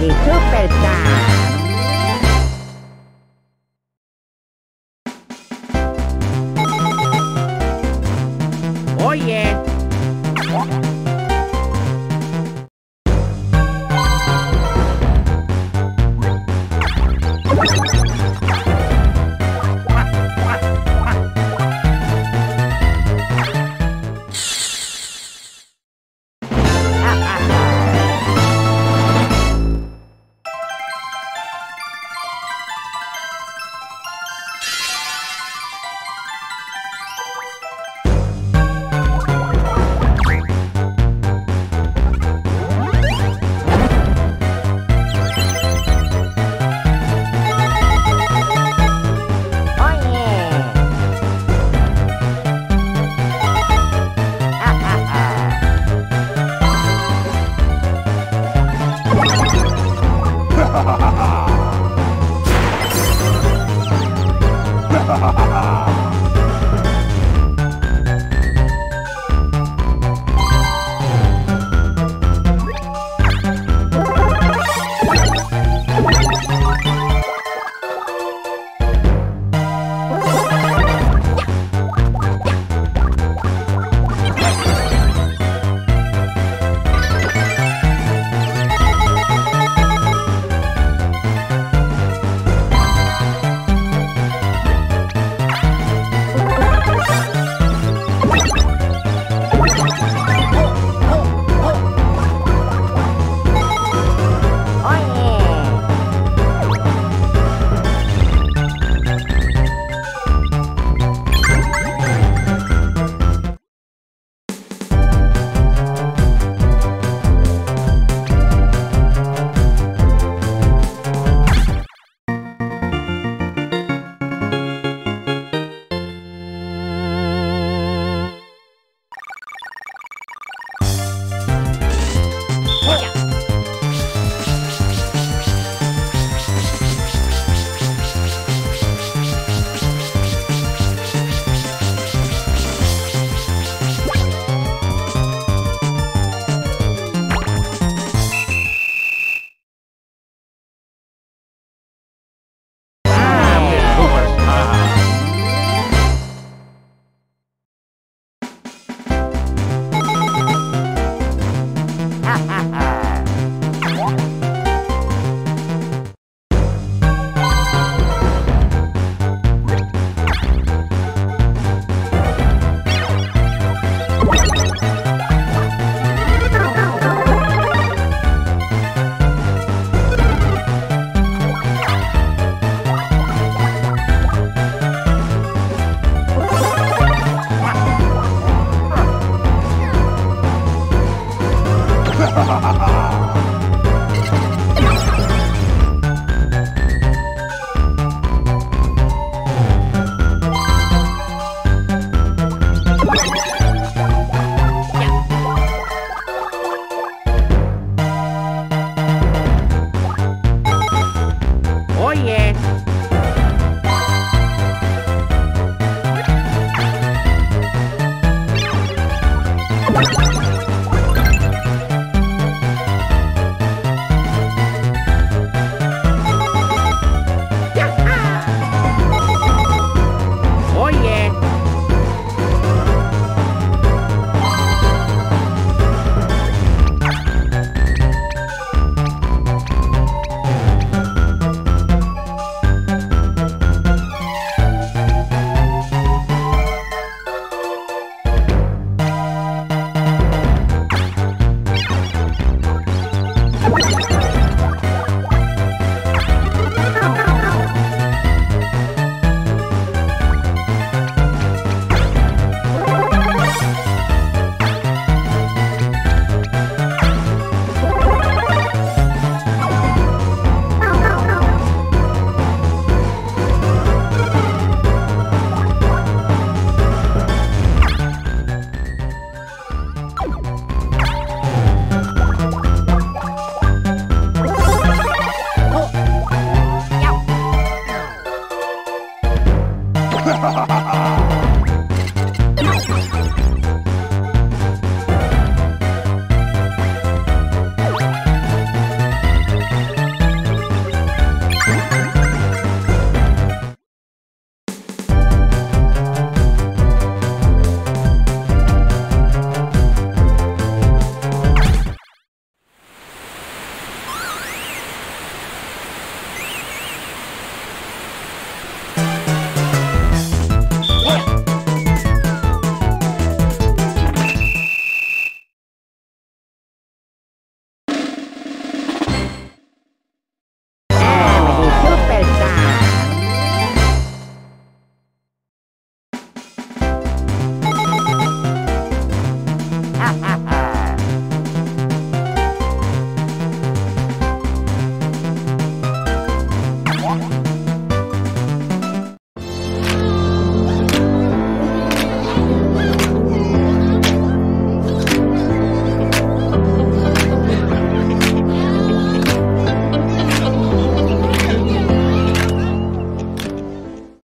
Super Time.